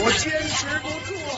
我坚持不住。